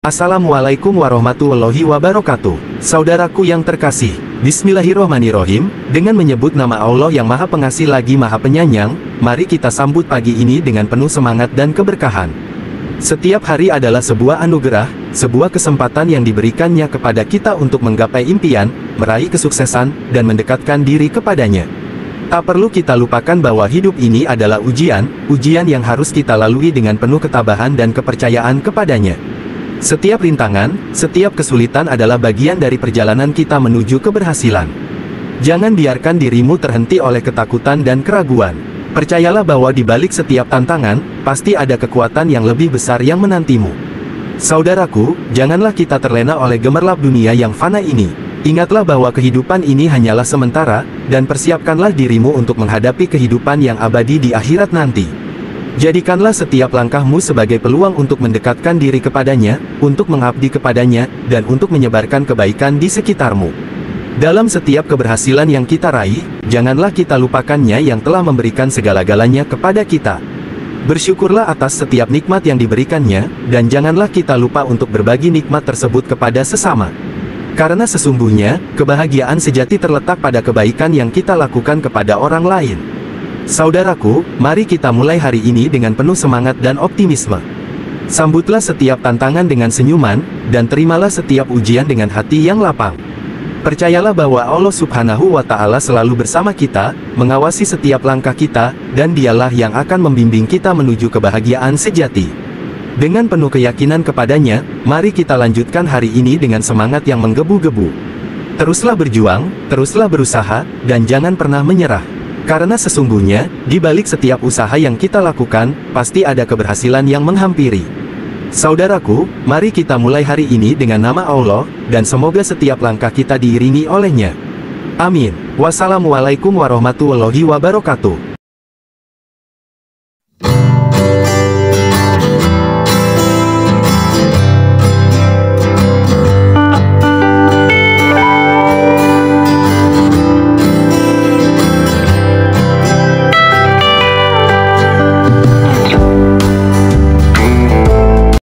Assalamualaikum warahmatullahi wabarakatuh. Saudaraku yang terkasih, Bismillahirrohmanirrohim, dengan menyebut nama Allah yang maha pengasih lagi maha penyayang, mari kita sambut pagi ini dengan penuh semangat dan keberkahan. Setiap hari adalah sebuah anugerah, sebuah kesempatan yang diberikannya kepada kita untuk menggapai impian, meraih kesuksesan, dan mendekatkan diri kepadanya. Tak perlu kita lupakan bahwa hidup ini adalah ujian, ujian yang harus kita lalui dengan penuh ketabahan dan kepercayaan kepadanya. Setiap rintangan, setiap kesulitan adalah bagian dari perjalanan kita menuju keberhasilan. Jangan biarkan dirimu terhenti oleh ketakutan dan keraguan. Percayalah bahwa di balik setiap tantangan, pasti ada kekuatan yang lebih besar yang menantimu. Saudaraku, janganlah kita terlena oleh gemerlap dunia yang fana ini. Ingatlah bahwa kehidupan ini hanyalah sementara, dan persiapkanlah dirimu untuk menghadapi kehidupan yang abadi di akhirat nanti. Jadikanlah setiap langkahmu sebagai peluang untuk mendekatkan diri kepadanya, untuk mengabdi kepadanya, dan untuk menyebarkan kebaikan di sekitarmu. Dalam setiap keberhasilan yang kita raih, janganlah kita lupakannya yang telah memberikan segala-galanya kepada kita. Bersyukurlah atas setiap nikmat yang diberikannya, dan janganlah kita lupa untuk berbagi nikmat tersebut kepada sesama. Karena sesungguhnya, kebahagiaan sejati terletak pada kebaikan yang kita lakukan kepada orang lain. Saudaraku, mari kita mulai hari ini dengan penuh semangat dan optimisme. Sambutlah setiap tantangan dengan senyuman, dan terimalah setiap ujian dengan hati yang lapang. Percayalah bahwa Allah subhanahu wa ta'ala selalu bersama kita, mengawasi setiap langkah kita, dan dialah yang akan membimbing kita menuju kebahagiaan sejati. Dengan penuh keyakinan kepadanya, mari kita lanjutkan hari ini dengan semangat yang menggebu-gebu. Teruslah berjuang, teruslah berusaha, dan jangan pernah menyerah. Karena sesungguhnya, di balik setiap usaha yang kita lakukan, pasti ada keberhasilan yang menghampiri. Saudaraku, mari kita mulai hari ini dengan nama Allah, dan semoga setiap langkah kita diiringi olehnya. Amin. Wassalamualaikum warahmatullahi wabarakatuh.